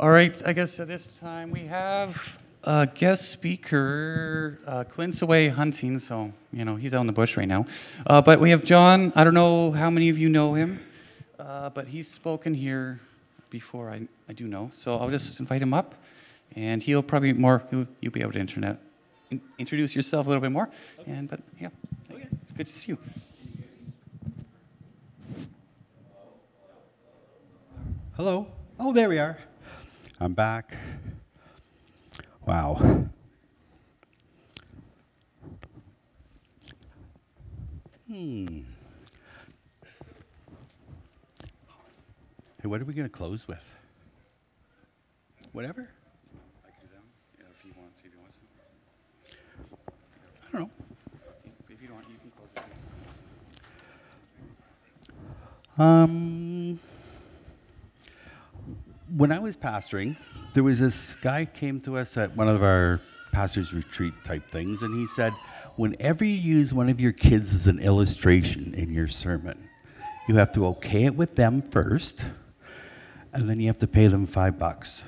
All right, I guess at this time we have a guest speaker. Uh, Clint's away hunting, so you know he's out in the bush right now. Uh, but we have John. I don't know how many of you know him, uh, but he's spoken here before. I, I do know, so I'll just invite him up, and he'll probably more. He'll, you'll be able to internet in, introduce yourself a little bit more. And but yeah, it's good to see you. Hello. Oh, there we are. I'm back. Wow. Hmm. Hey, what are we going to close with? Whatever? I can do them. Yeah, if you want, if you want to. I don't know. If you don't want, you can close it. Um, when I was pastoring, there was this guy came to us at one of our pastors retreat type things, and he said, whenever you use one of your kids as an illustration in your sermon, you have to okay it with them first, and then you have to pay them five bucks.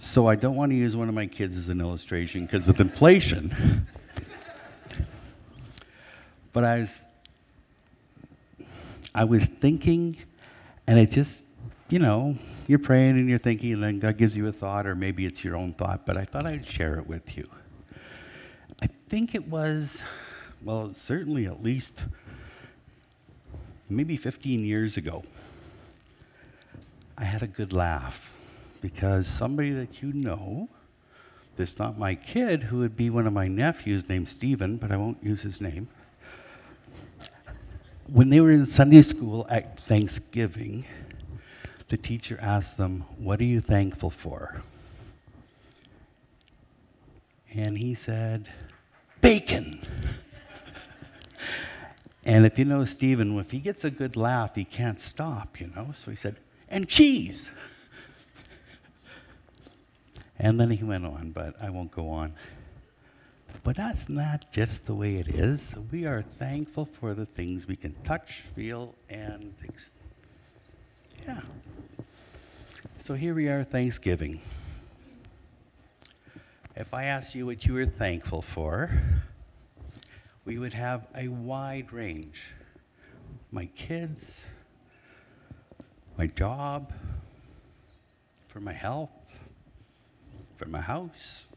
So I don't want to use one of my kids as an illustration because of inflation. but I was I was thinking, and it just, you know, you're praying and you're thinking, and then God gives you a thought, or maybe it's your own thought, but I thought I'd share it with you. I think it was, well, certainly at least maybe 15 years ago. I had a good laugh because somebody that you know, that's not my kid, who would be one of my nephews named Stephen, but I won't use his name when they were in Sunday school at Thanksgiving, the teacher asked them, What are you thankful for? And he said, Bacon. and if you know Stephen, if he gets a good laugh, he can't stop, you know? So he said, And cheese. and then he went on, but I won't go on. But that's not just the way it is. We are thankful for the things we can touch, feel, and ex- yeah. So here we are, Thanksgiving. If I asked you what you were thankful for, we would have a wide range. My kids, my job, for my health, for my house,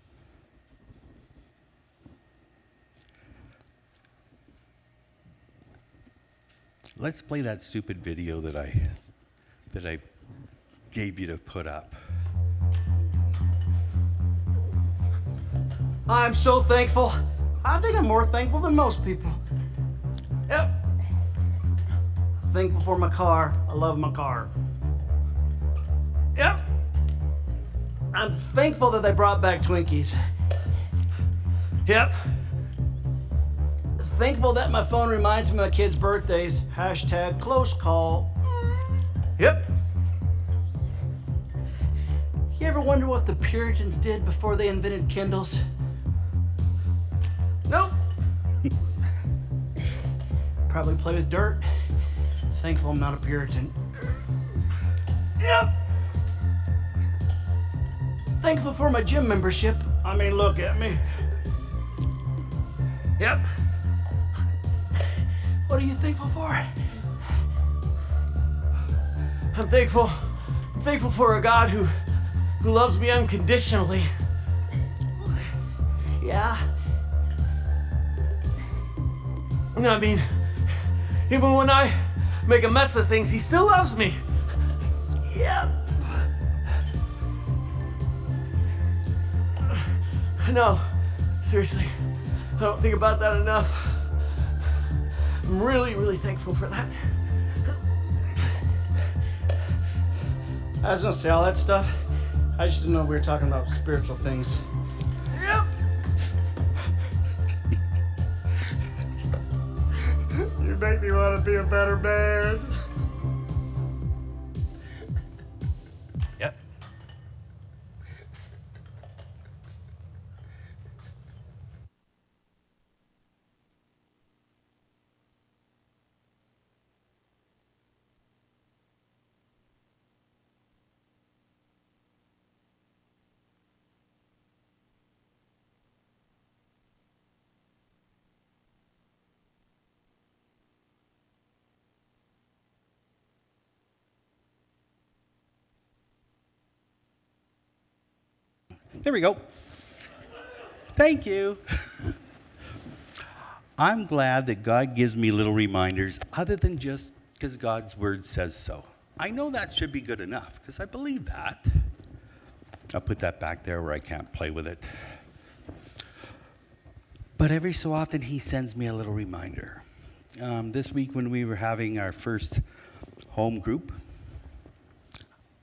Let's play that stupid video that I that I gave you to put up. I'm so thankful. I think I'm more thankful than most people. Yep. Thankful for my car. I love my car. Yep. I'm thankful that they brought back Twinkies. Yep. Thankful that my phone reminds me of my kids' birthdays. Hashtag close call. Yep. You ever wonder what the Puritans did before they invented Kindles? Nope. Probably play with dirt. Thankful I'm not a Puritan. Yep. Thankful for my gym membership. I mean, look at me. Yep. What are you thankful for? I'm thankful. I'm thankful for a God who who loves me unconditionally. Yeah. I mean, even when I make a mess of things, he still loves me. Yeah. No, seriously, I don't think about that enough. I'm really, really thankful for that. I was gonna say all that stuff. I just didn't know we were talking about spiritual things. Yep. you make me want to be a better man. There we go. Thank you. I'm glad that God gives me little reminders other than just because God's word says so. I know that should be good enough because I believe that. I'll put that back there where I can't play with it. But every so often, He sends me a little reminder. Um, this week, when we were having our first home group,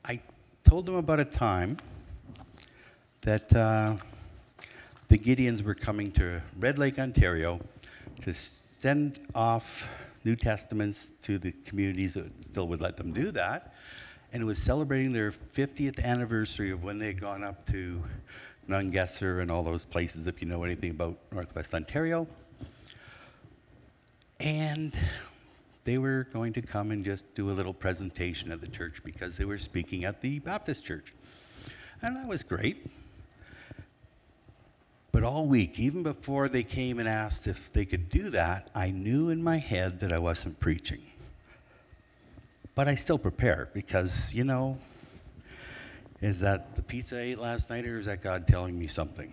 I told them about a time that uh, the Gideons were coming to Red Lake, Ontario to send off New Testaments to the communities that still would let them do that. And it was celebrating their 50th anniversary of when they had gone up to Nungesser and all those places, if you know anything about Northwest Ontario. And they were going to come and just do a little presentation at the church because they were speaking at the Baptist church. And that was great. But all week, even before they came and asked if they could do that, I knew in my head that I wasn't preaching. But I still prepared because, you know, is that the pizza I ate last night or is that God telling me something?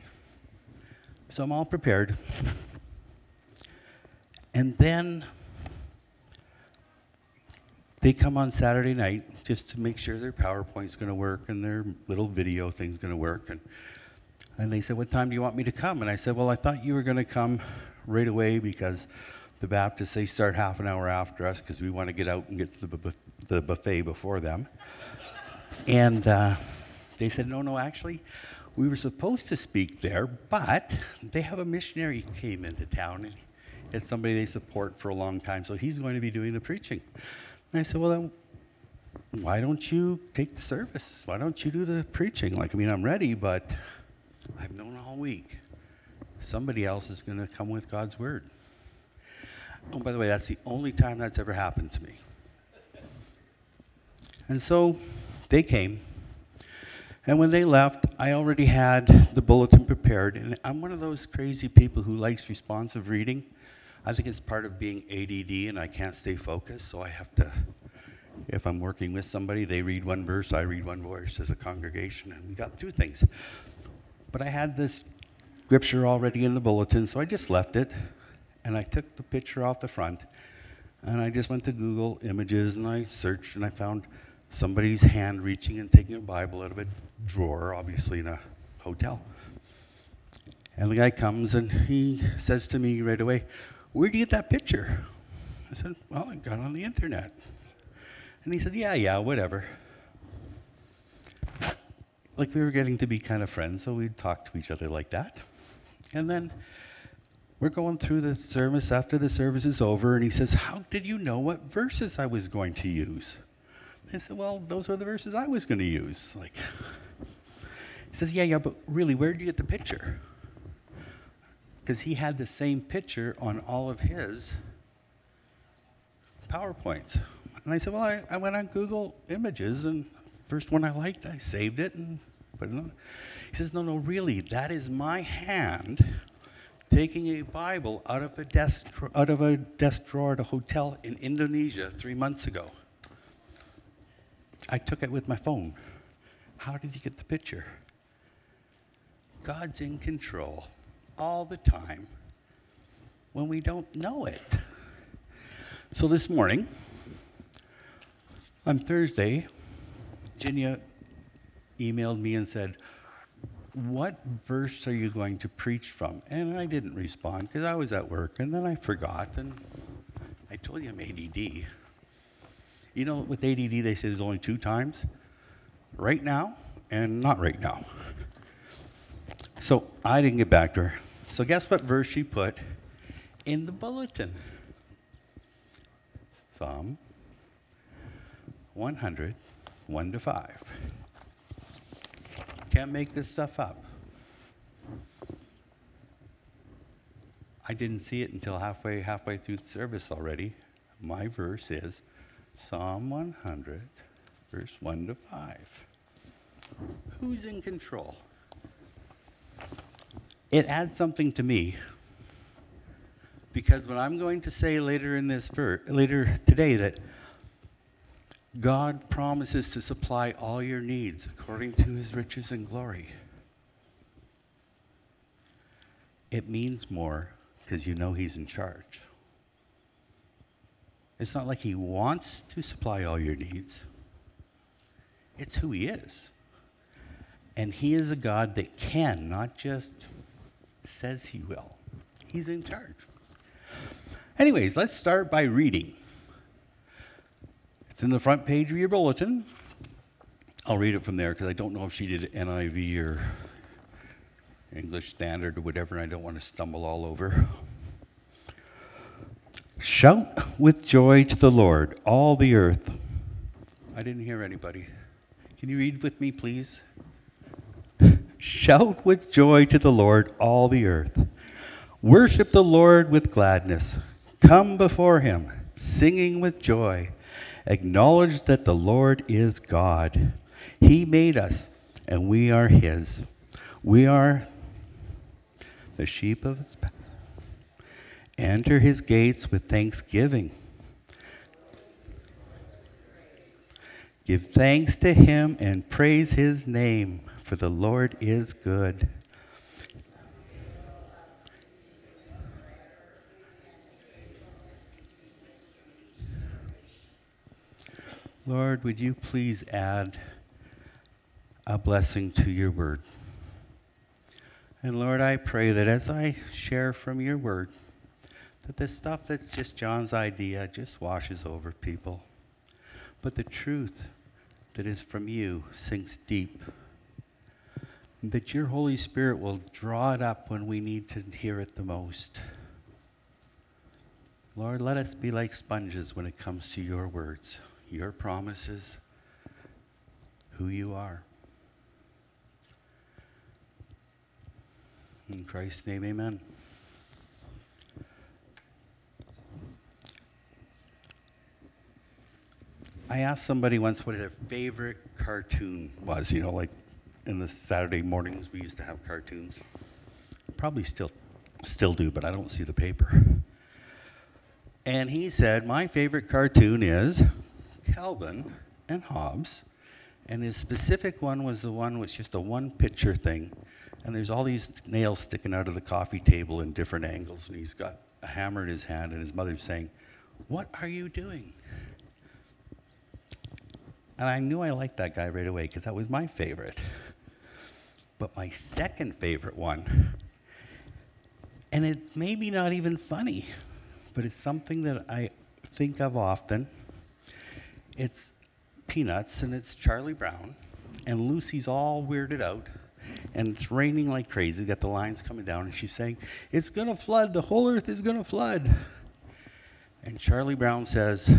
So I'm all prepared. And then they come on Saturday night just to make sure their PowerPoint's going to work and their little video thing's going to work. And, and they said, What time do you want me to come? And I said, Well, I thought you were going to come right away because the Baptists, they start half an hour after us because we want to get out and get to the, bu- the buffet before them. And uh, they said, No, no, actually, we were supposed to speak there, but they have a missionary came into town and it's somebody they support for a long time, so he's going to be doing the preaching. And I said, Well, then why don't you take the service? Why don't you do the preaching? Like, I mean, I'm ready, but I've known all week somebody else is going to come with God's word. Oh, by the way, that's the only time that's ever happened to me. And so they came. And when they left, I already had the bulletin prepared. And I'm one of those crazy people who likes responsive reading. I think it's part of being ADD and I can't stay focused, so I have to, if I'm working with somebody, they read one verse, I read one verse as a congregation, and we got through things. But I had this scripture already in the bulletin, so I just left it and I took the picture off the front and I just went to Google Images and I searched and I found somebody's hand reaching and taking a Bible out of a drawer, obviously in a hotel. And the guy comes and he says to me right away, Where'd you get that picture? I said, Well, I got it on the internet. And he said, Yeah, yeah, whatever. Like we were getting to be kind of friends, so we'd talk to each other like that. And then we're going through the service after the service is over, and he says, How did you know what verses I was going to use? I said, Well, those were the verses I was going to use. Like, he says, Yeah, yeah, but really, where did you get the picture? Because he had the same picture on all of his PowerPoints. And I said, Well, I, I went on Google Images, and first one I liked, I saved it and put it on. He says, No, no, really, that is my hand taking a Bible out of a desk, out of a desk drawer at a hotel in Indonesia three months ago. I took it with my phone. How did you get the picture? God's in control all the time when we don't know it. So this morning, on Thursday, Ginia emailed me and said, What verse are you going to preach from? And I didn't respond because I was at work and then I forgot and I told you I'm ADD. You know, with ADD, they say there's only two times right now and not right now. So I didn't get back to her. So guess what verse she put in the bulletin? Psalm 100, 1 to 5. Can't make this stuff up. I didn't see it until halfway halfway through the service already. My verse is Psalm 100, verse 1 to 5. Who's in control? It adds something to me because what I'm going to say later in this verse, later today, that God promises to supply all your needs according to his riches and glory. it means more because you know He's in charge. It's not like He wants to supply all your needs, it's who He is. And He is a God that can, not just says He will. He's in charge. Anyways, let's start by reading. It's in the front page of your bulletin. I'll read it from there because I don't know if she did NIV or English Standard or whatever, I don't want to stumble all over. Shout with joy to the Lord, all the earth. I didn't hear anybody. Can you read with me, please? Shout with joy to the Lord, all the earth. Worship the Lord with gladness. Come before him, singing with joy. Acknowledge that the Lord is God. He made us, and we are his. We are the sheep of his. Path. Enter his gates with thanksgiving. Give thanks to him and praise his name, for the Lord is good. Lord, would you please add a blessing to your word? And Lord, I pray that as I share from your word, that the stuff that's just John's idea just washes over people. But the truth that is from you sinks deep. That your Holy Spirit will draw it up when we need to hear it the most. Lord, let us be like sponges when it comes to your words your promises, who you are. In Christ's name, amen. I asked somebody once what their favorite cartoon was. You know, like in the Saturday mornings, we used to have cartoons. Probably still, still do, but I don't see the paper. And he said, My favorite cartoon is Calvin and Hobbes, and his specific one was the one was just a one picture thing, and there's all these nails sticking out of the coffee table in different angles, and he's got a hammer in his hand, and his mother's saying, "What are you doing?" And I knew I liked that guy right away because that was my favorite. But my second favorite one, and it's maybe not even funny, but it's something that I think of often it's Peanuts and it's Charlie Brown, and Lucy's all weirded out, and it's raining like crazy. Got the lines coming down, and she's saying, It's to flood. The whole earth is to flood. And Charlie Brown says,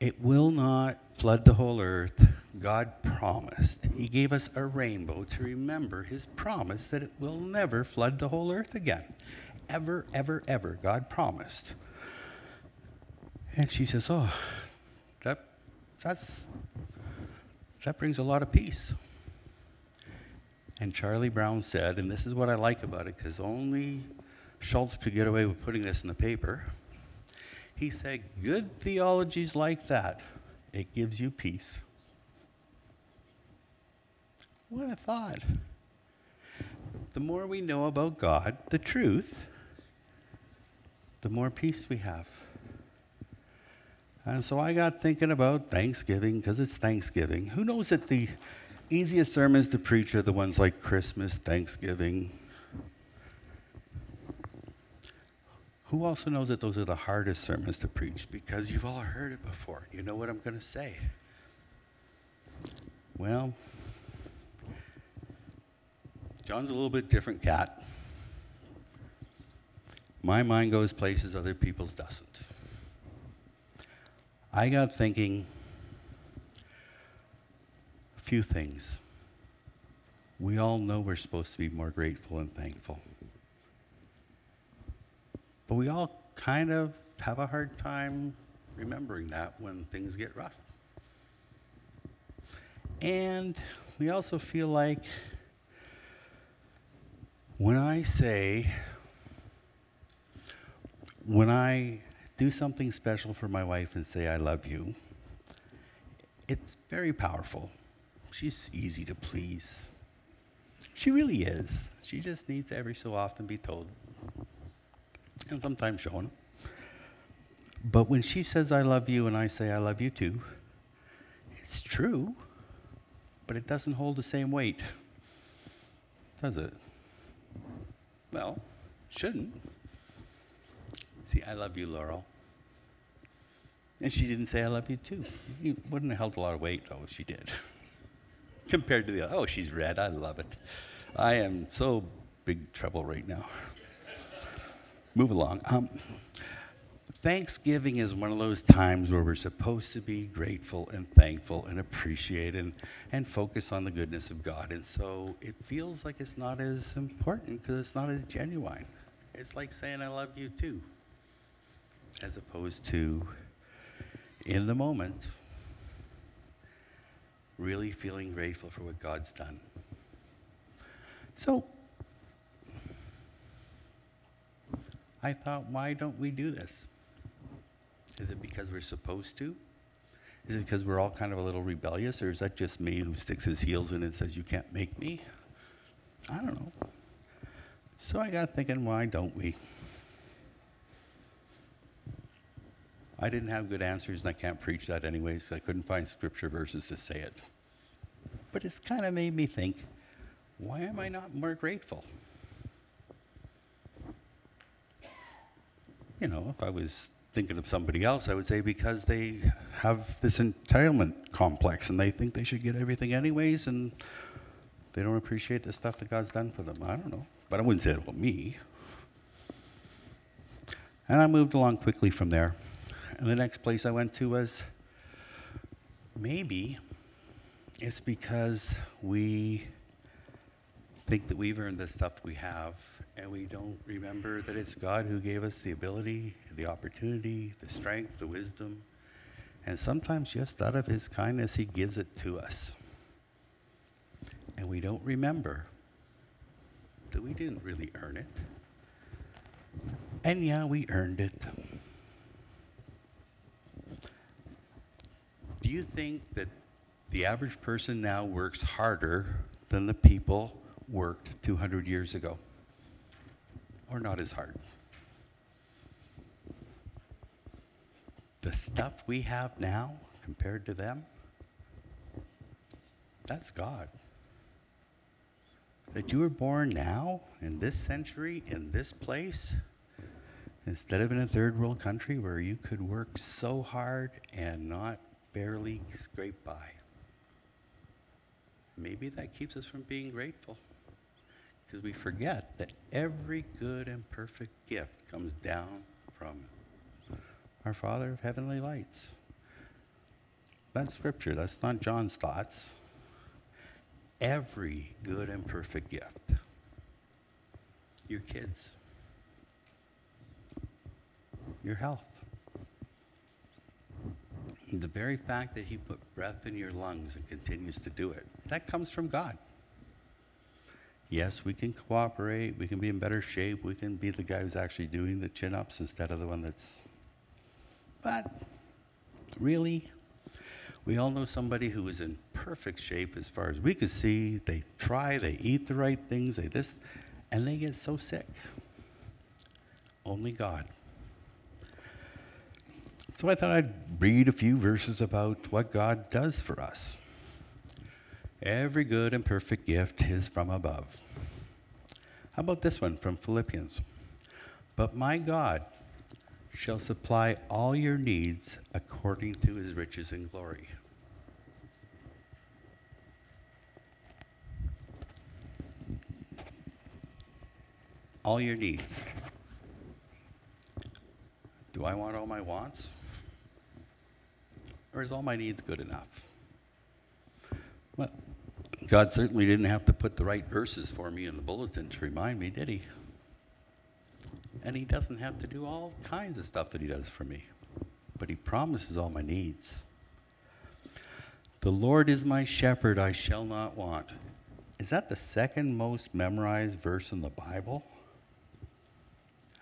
It will not flood the whole earth. God promised. He gave us a rainbow to remember his promise that it will never flood the whole earth again. Ever, ever, ever. God promised. And she says, Oh, that, that's, that brings a lot of peace. And Charlie Brown said, and this is what I like about it, because only Schulz could get away with putting this in the paper. He said, Good theology's like that. It gives you peace. What a thought. The more we know about God, the truth, the more peace we have. And so I got thinking about Thanksgiving because it's Thanksgiving. Who knows that the easiest sermons to preach are the ones like Christmas, Thanksgiving? Who also knows that those are the hardest sermons to preach because you've all heard it before? You know what I'm going to say. Well, John's a little bit different cat. My mind goes places other people's doesn't. I got thinking a few things. We all know we're supposed to be more grateful and thankful. But we all kind of have a hard time remembering that when things get rough. And we also feel like when I say, when I do something special for my wife and say, I love you, it's very powerful. She's easy to please. She really is. She just needs every so often be told, and sometimes shown. But when she says, I love you, and I say, I love you too, it's true, but it doesn't hold the same weight, does it? Well, shouldn't. See, I love you, Laurel. And she didn't say, I love you too. You wouldn't have held a lot of weight, though, she did. Compared to the other, oh, she's red, I love it. I am so big trouble right now. Move along. Um, Thanksgiving is one of those times where we're supposed to be grateful and thankful and appreciate and, and focus on the goodness of God. And so it feels like it's not as important because it's not as genuine. It's like saying, I love you too, as opposed to in the moment, really feeling grateful for what God's done. So, I thought, why don't we do this? Is it because we're supposed to? Is it because we're all kind of a little rebellious, or is that just me who sticks his heels in and says, You can't make me? I don't know. So I got thinking, why don't we? I didn't have good answers, and I can't preach that anyways. I couldn't find scripture verses to say it. But it's kind of made me think why am I not more grateful? You know, if I was thinking of somebody else, I would say because they have this entitlement complex and they think they should get everything anyways and they don't appreciate the stuff that God's done for them. I don't know. But I wouldn't say it about me. And I moved along quickly from there. And the next place I went to was maybe it's because we think that we've earned the stuff we have and we don't remember that it's God who gave us the ability, the opportunity, the strength, the wisdom. And sometimes just out of his kindness, he gives it to us. And we don't remember that we didn't really earn it. And yeah, we earned it. You think that the average person now works harder than the people worked 200 years ago? Or not as hard? The stuff we have now compared to them, that's God. That you were born now, in this century, in this place, instead of in a third world country where you could work so hard and not barely scrape by. Maybe that keeps us from being grateful because we forget that every good and perfect gift comes down from our Father of heavenly lights. That's scripture, that's not John's thoughts. Every good and perfect gift. Your kids, your health. The very fact that He put breath in your lungs and continues to do it, that comes from God. Yes, we can cooperate, we can be in better shape, we can be the guy who's actually doing the chin ups instead of the one that's. But really, we all know somebody who is in perfect shape as far as we could see. They try, they eat the right things, they this, and they get so sick. Only God. So I thought I'd read a few verses about what God does for us. Every good and perfect gift is from above. How about this one from Philippians? But my God shall supply all your needs according to his riches and glory. All your needs. Do I want all my wants? Or is all my needs good enough? Well, God certainly didn't have to put the right verses for me in the bulletin to remind me, did he? And he doesn't have to do all kinds of stuff that he does for me, but he promises all my needs. The Lord is my shepherd, I shall not want. Is that the second most memorized verse in the Bible?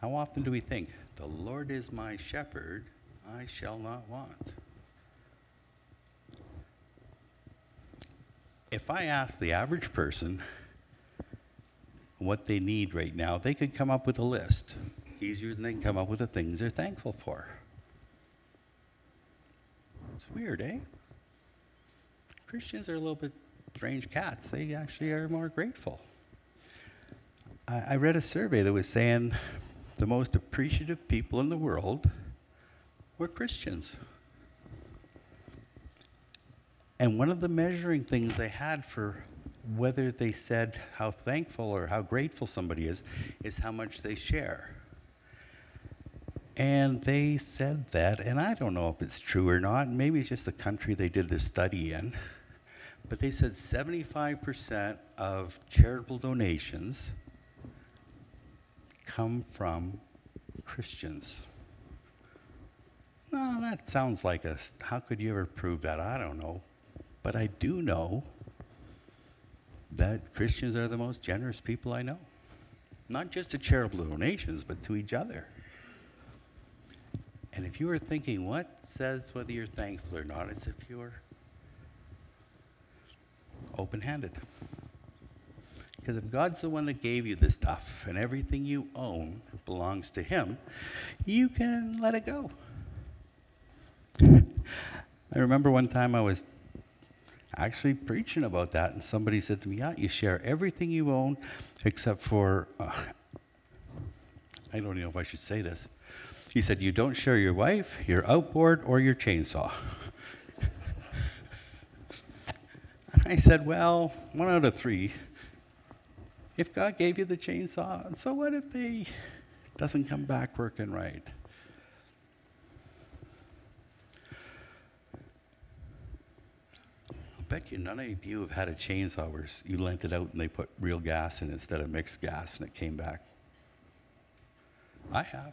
How often do we think, The Lord is my shepherd, I shall not want? If I ask the average person, what they need right now, they could come up with a list easier than they can come up with the things they're thankful for. It's weird, eh? Christians are a little bit strange cats. They actually are more grateful. I, I read a survey that was saying the most appreciative people in the world were Christians. And one of the measuring things they had for whether they said how thankful or how grateful somebody is, is how much they share. And they said that, and I don't know if it's true or not, maybe it's just the country they did this study in, but they said 75% of charitable donations come from Christians. No, that sounds like a. How could you ever prove that? I don't know. But I do know that Christians are the most generous people I know. Not just to charitable donations, but to each other. And if you were thinking, what says whether you're thankful or not, it's if you're open handed. Because if God's the one that gave you the stuff and everything you own belongs to Him, you can let it go. I remember one time I was actually preaching about that, and somebody said to me, Yeah, you share everything you own except for, uh, I don't know if I should say this. He said, You don't share your wife, your outboard, or your chainsaw. and I said, Well, one out of three. If God gave you the chainsaw, so what if they doesn't come back working right? Bet you none of you have had a chainsaw where you lent it out and they put real gas in instead of mixed gas and it came back. I have.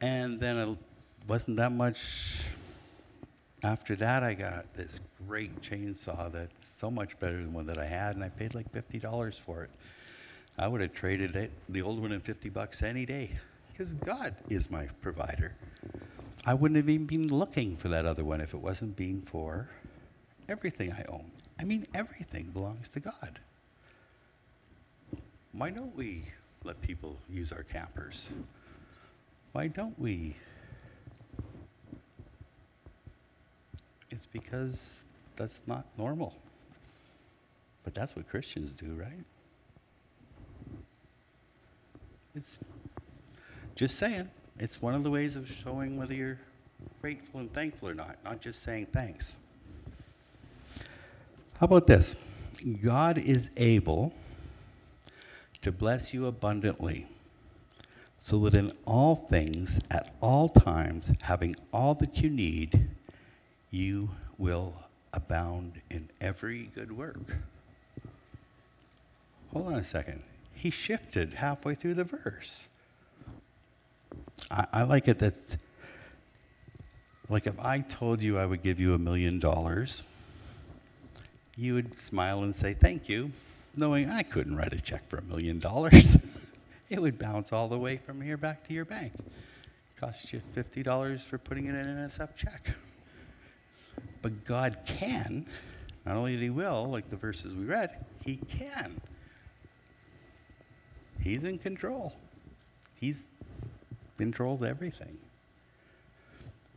And then it wasn't that much after that, I got this great chainsaw that's so much better than one that I had, and I paid like $50 for it. I would have traded it, the old one in 50 bucks any day because God is my provider. I wouldn't have even been looking for that other one if it wasn't being for everything I own. I mean, everything belongs to God. Why don't we let people use our campers? Why don't we? It's because that's not normal. But that's what Christians do, right? It's just saying. It's one of the ways of showing whether you're grateful and thankful or not, not just saying thanks. How about this? God is able to bless you abundantly so that in all things, at all times, having all that you need, you will abound in every good work. Hold on a second. He shifted halfway through the verse. I, I like it that, like, if I told you I would give you a million dollars, you would smile and say thank you, knowing I couldn't write a check for a million dollars. It would bounce all the way from here back to your bank. Cost you $50 for putting it in an NSF check. But God can, not only that He will, like the verses we read, He can. He's in control. He's controls everything.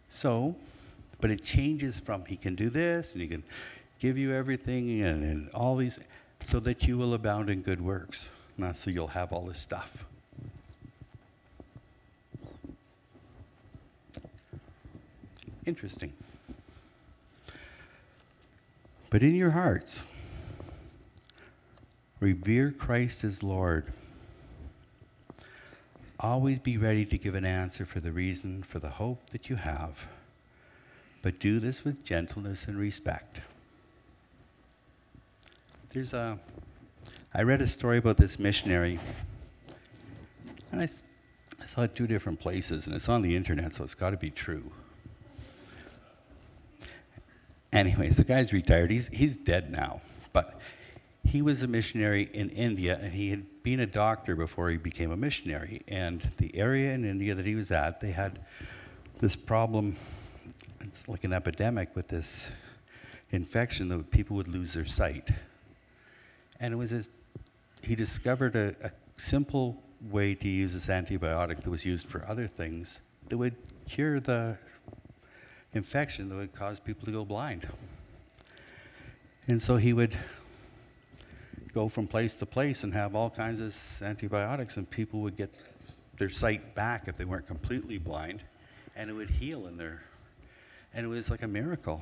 So, but it changes from He can do this and He can give you everything and, and all these, so that you will abound in good works, not so you'll have all this stuff. Interesting. But in your hearts, revere Christ as Lord. Always be ready to give an answer for the reason for the hope that you have, but do this with gentleness and respect. There's a, I read a story about this missionary, and I, I saw it two different places, and it's on the internet, so it's got to be true. Anyways, the guy's retired. He's, he's dead now. He was a missionary in India, and he had been a doctor before he became a missionary. And the area in India that he was at, they had this problem. It's like an epidemic with this infection that people would lose their sight. And it was this, he discovered a, a simple way to use this antibiotic that was used for other things that would cure the infection that would cause people to go blind. And so he would go from place to place and have all kinds of antibiotics, and people would get their sight back if they weren't completely blind, and it would heal in there. And it was like a miracle.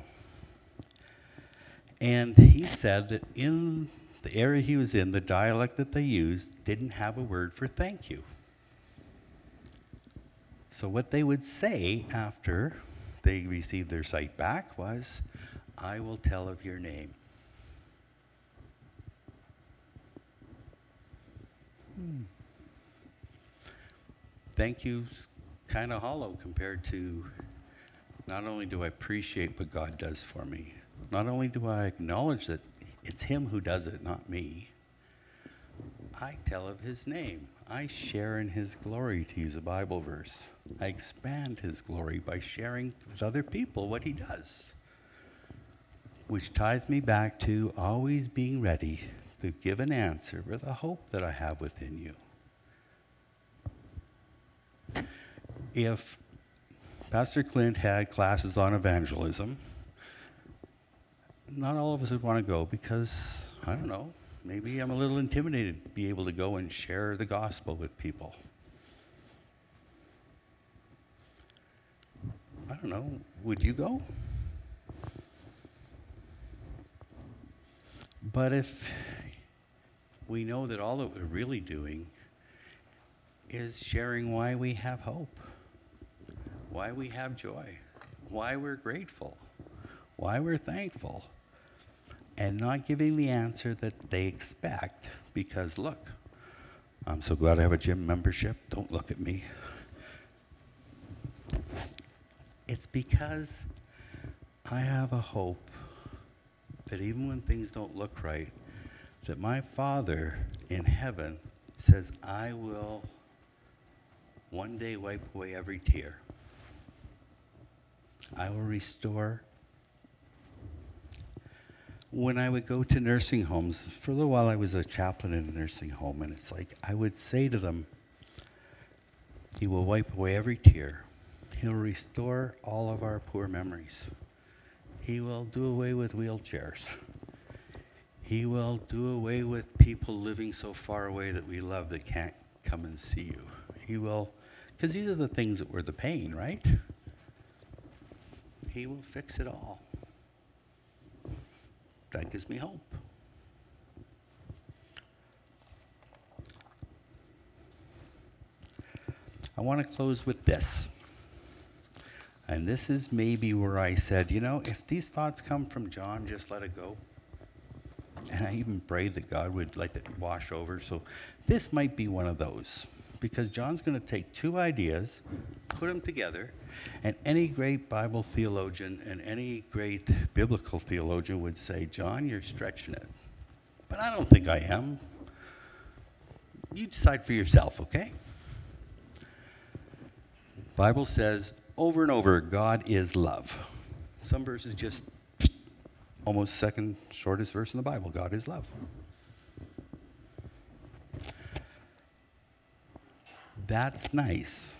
And he said that in the area he was in, the dialect that they used didn't have a word for thank you. So what they would say after they received their sight back was, I will tell of your name. Thank you's kind of hollow compared to not only do I appreciate what God does for me, not only do I acknowledge that it's Him who does it, not me, I tell of His name. I share in His glory, to use a Bible verse. I expand His glory by sharing with other people what He does, which ties me back to always being ready to give an answer with the hope that I have within you. If Pastor Clint had classes on evangelism, not all of us would want to go because, I don't know, maybe I'm a little intimidated to be able to go and share the gospel with people. I don't know, would you go? But if we know that all that we're really doing is sharing why we have hope, why we have joy, why we're grateful, why we're thankful, and not giving the answer that they expect because, look, I'm so glad I have a gym membership. Don't look at me. It's because I have a hope that even when things don't look right, that my Father in heaven says, I will one day wipe away every tear. I will restore. When I would go to nursing homes, for a little while I was a chaplain in a nursing home, and it's like I would say to them, He will wipe away every tear. He'll restore all of our poor memories. He will do away with wheelchairs. He will do away with people living so far away that we love that can't come and see you. He will, because these are the things that were the pain, right? He will fix it all. That gives me hope. I want to close with this. And this is maybe where I said, you know, if these thoughts come from John, just let it go. And I even prayed that God would let it wash over. So this might be one of those. Because John's going to take two ideas, put them together, and any great Bible theologian and any great biblical theologian would say, John, you're stretching it. But I don't think I am. You decide for yourself, okay? Bible says over and over, God is love. Some verses just almost second shortest verse in the Bible. God is love. That's nice.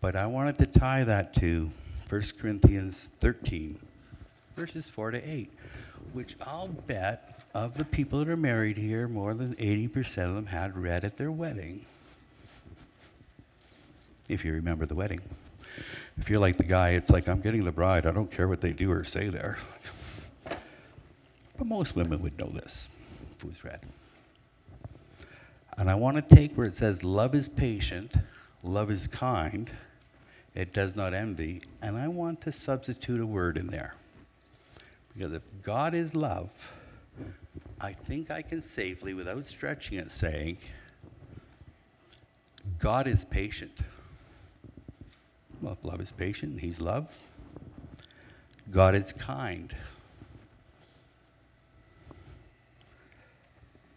But I wanted to tie that to 1 Corinthians 13, verses 4 to 8, which I'll bet of the people that are married here, more than 80% of them had read at their wedding. If you remember the wedding. If you're like the guy, it's like, I'm getting the bride. I don't care what they do or say there. But most women would know this was read. And I want to take where it says, Love is patient, love is kind, it does not envy, and I want to substitute a word in there. Because if God is love, I think I can safely, without stretching it, say, God is patient. Well, if love is patient, He's love. God is kind.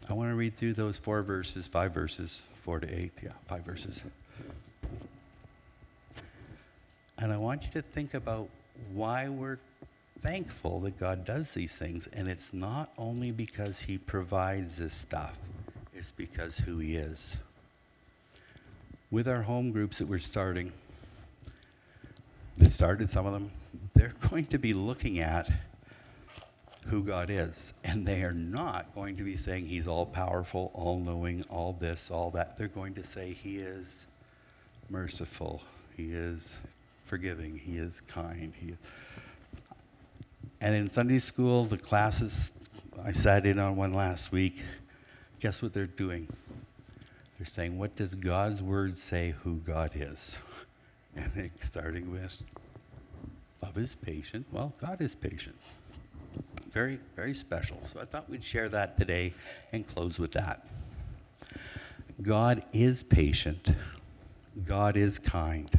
I want to read through those four verses, five verses, four to eight. Yeah, five verses. And I want you to think about why we're thankful that God does these things. And it's not only because He provides this stuff, it's because who He is. With our home groups that we're starting, that started some of them, they're going to be looking at who God is. And they are not going to be saying He's all powerful, all knowing, all this, all that. They're going to say He is merciful, He is forgiving, He is kind. He is. and in Sunday school, the classes, I sat in on one last week. Guess what they're doing? They're saying, What does God's word say who God is? And they're starting with, Love is patient. Well, God is patient. Very, very special. So I thought we'd share that today and close with that. God is patient. God is kind.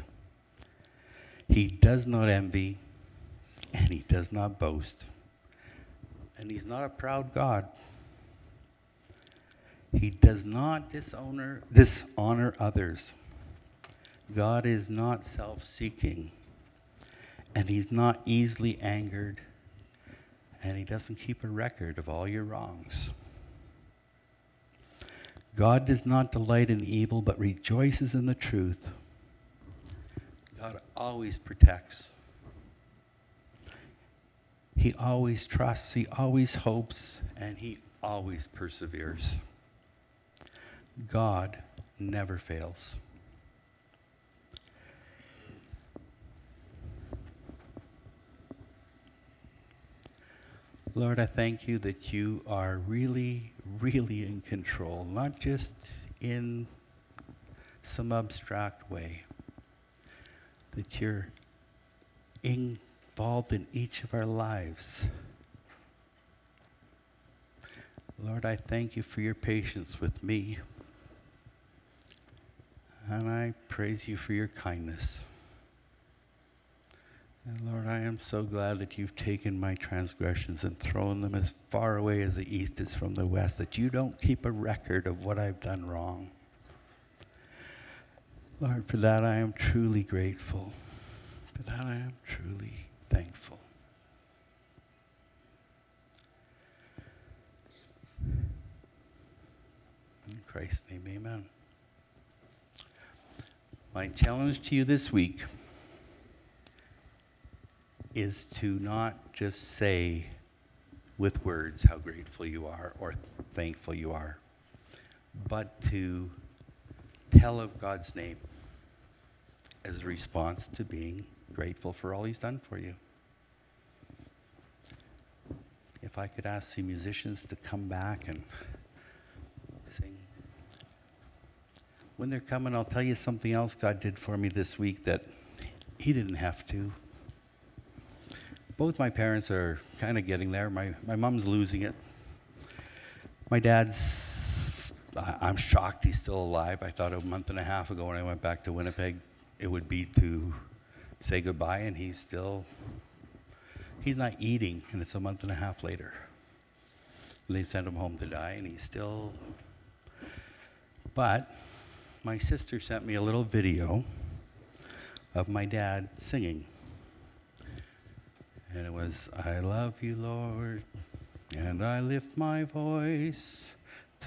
He does not envy and he does not boast. And he's not a proud God. He does not dishonor, dishonor others. God is not self seeking, and he's not easily angered, and he doesn't keep a record of all your wrongs. God does not delight in evil, but rejoices in the truth. God always protects. He always trusts, he always hopes, and he always perseveres. God never fails. Lord, I thank you that you are really, really in control, not just in some abstract way, that you're involved in each of our lives. Lord, I thank you for your patience with me. And I praise you for your kindness. And Lord, I am so glad that you've taken my transgressions and thrown them as far away as the east is from the west, that you don't keep a record of what I've done wrong. Lord, for that I am truly grateful. For that I am truly thankful. In Christ's name, amen. My challenge to you this week is to not just say with words how grateful you are or thankful you are, but to tell of God's name as a response to being grateful for all He's done for you. If I could ask the musicians to come back and sing. When they're coming, I'll tell you something else God did for me this week that He didn't have to both my parents are kind of getting there. My, my mom's losing it. My dad's, I'm shocked he's still alive. I thought a month and a half ago when I went back to Winnipeg, it would be to say goodbye, and he's still, he's not eating, and it's a month and a half later. They sent him home to die, and he's still. But my sister sent me a little video of my dad singing. And it was, I love you, Lord, and I lift my voice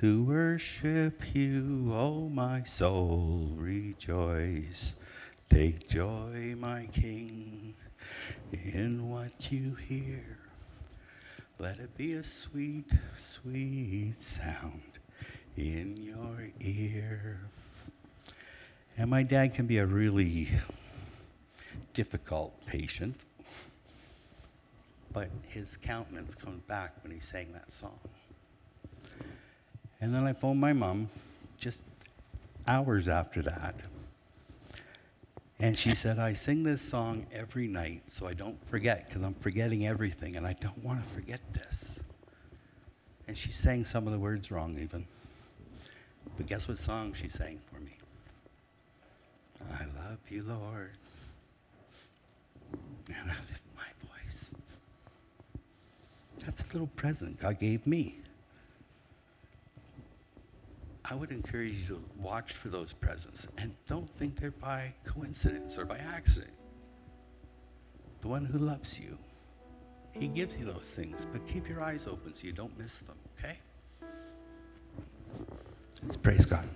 to worship you, oh my soul, rejoice. Take joy, my King, in what you hear. Let it be a sweet, sweet sound in your ear. And my dad can be a really difficult patient but his countenance comes back when he sang that song. And then I phoned my mom just hours after that. And she said, I sing this song every night so I don't forget because I'm forgetting everything and I don't want to forget this. And she sang some of the words wrong, even. But guess what song she sang for me? I love you, Lord. And I lift. That's a little present God gave me. I would encourage you to watch for those presents and don't think they're by coincidence or by accident. The one who loves you He gives you those things, but keep your eyes open so you don't miss them, okay? Let's praise God.